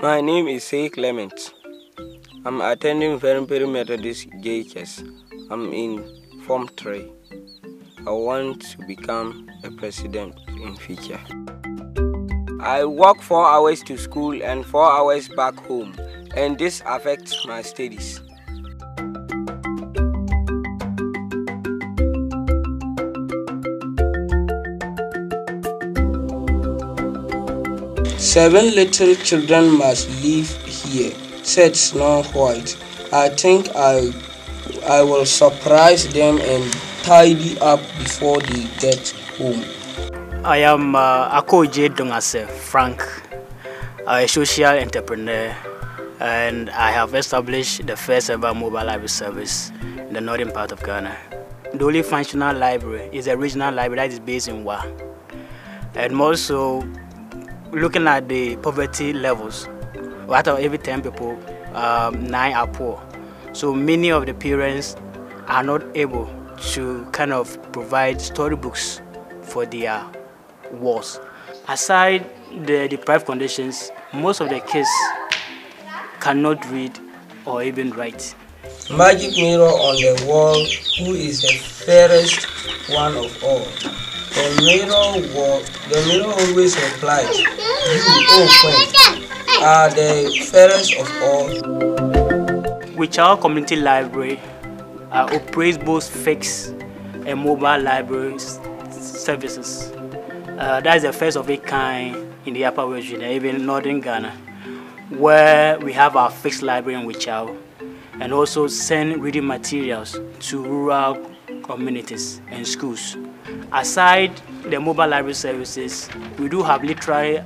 My name is Say Clement. I'm attending Very Methodist JHS. I'm in Form 3. I want to become a president in future. I walk 4 hours to school and 4 hours back home and this affects my studies. Seven little children must live here, said Snow White. I think I, I will surprise them and tidy up before they get home. I am uh, Akowuge Dugasseh Frank, a social entrepreneur, and I have established the first ever mobile library service in the northern part of Ghana. The only functional library is a regional library that is based in Wa. And also, looking at the poverty levels, out of every 10 people, um, nine are poor. So many of the parents are not able to kind of provide storybooks for their walls. Aside the deprived conditions, most of the kids cannot read or even write. Magic mirror on the wall, who is the fairest one of all? The mirror, wall, the mirror always replied, Are the fairest of all. Wechiau community library, uh, operates both fixed and mobile library services. Uh, that is the first of its kind in the Upper Virginia, even northern Ghana, where we have our fixed library in Wechiau and also send reading materials to rural communities and schools. Aside the mobile library services, we do have literary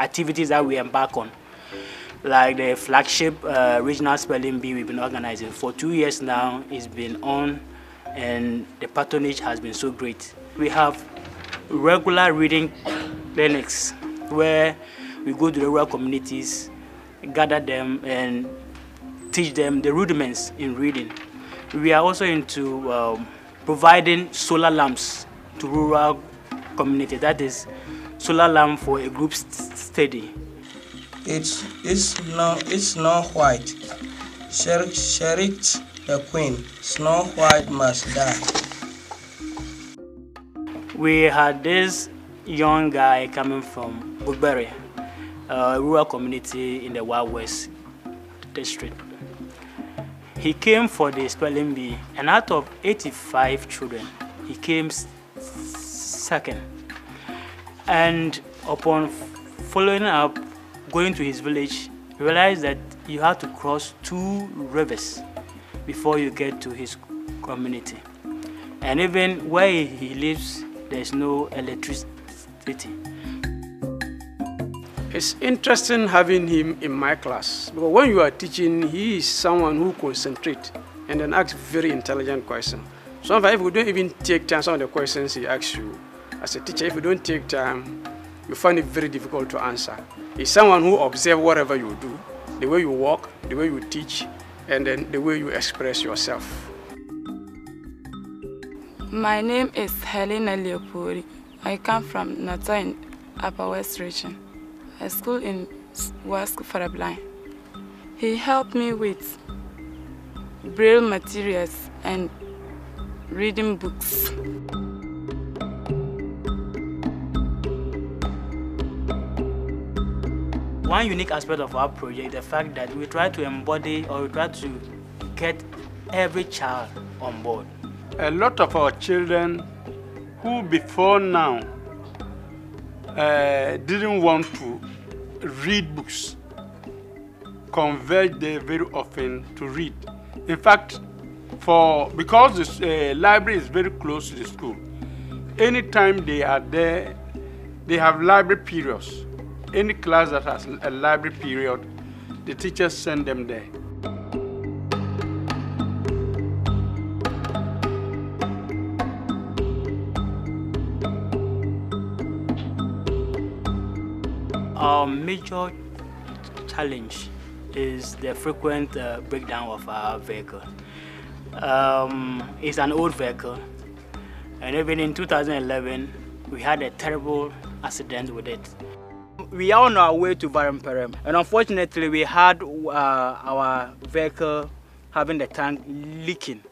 activities that we embark on, like the flagship uh, regional spelling bee we've been organizing. For two years now, it's been on and the patronage has been so great. We have regular reading clinics where we go to the rural communities, gather them and teach them the rudiments in reading. We are also into um, providing solar lamps to rural community. That is solar lamp for a group st study. It's, it's, no, it's not white. Sherit the queen, Snow White must die. We had this young guy coming from Woodbury, a rural community in the Wa West district. He came for the spelling bee, and out of 85 children, he came second. And upon following up, going to his village, he realized that you have to cross two rivers before you get to his community. And even where he lives, there's no electricity. It's interesting having him in my class because when you are teaching, he is someone who concentrates and then asks very intelligent questions. Sometimes if we don't even take time, some of the questions he asks you, as a teacher, if you don't take time, you find it very difficult to answer. He's someone who observes whatever you do, the way you walk, the way you teach, and then the way you express yourself. My name is Helena Leopori. I come from Nata in Upper West Region, a school in West Blind. He helped me with braille materials and reading books. One unique aspect of our project, the fact that we try to embody or we try to get every child on board. A lot of our children who before now uh, didn't want to read books converge there very often to read. In fact, for because the uh, library is very close to the school, anytime they are there, they have library periods. Any class that has a library period, the teachers send them there. Our major challenge is the frequent uh, breakdown of our vehicle. Um, it's an old vehicle, and even in 2011, we had a terrible accident with it. We are on our way to Baramperem, and unfortunately, we had uh, our vehicle having the tank leaking,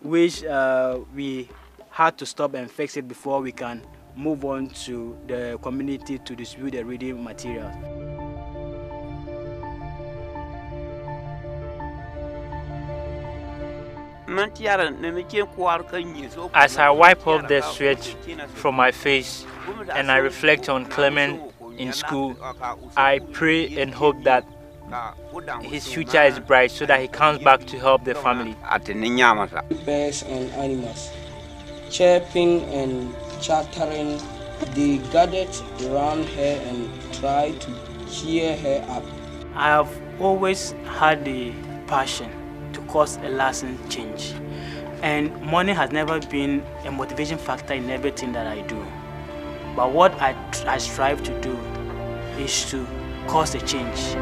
which uh, we had to stop and fix it before we can move on to the community to distribute the reading materials. As I wipe off the sweat from my face and I reflect on Clement in school, I pray and hope that his future is bright so that he comes back to help the family. Birds and animals, chirping and chattering, they gathered around her and tried to cheer her up. I have always had the passion to cause a lasting change. And money has never been a motivation factor in everything that I do. But what I, I strive to do is to cause a change.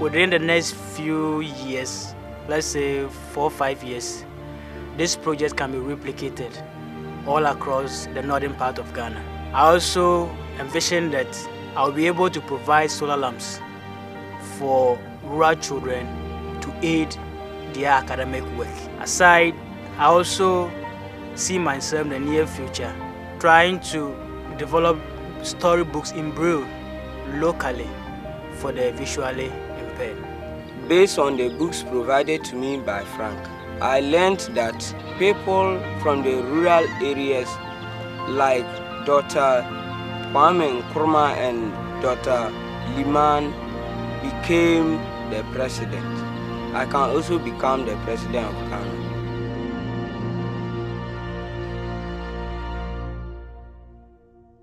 Within the next few years, let's say four or five years, this project can be replicated all across the northern part of Ghana. I also envision that I'll be able to provide solar lamps for rural children to aid their academic work. Aside, I also see myself in the near future trying to develop storybooks in Braille locally for the visually impaired. Based on the books provided to me by Frank, I learned that people from the rural areas like Dr. Kwame Nkrumah and Dr. Limann became the president. I can also become the president of Ghana.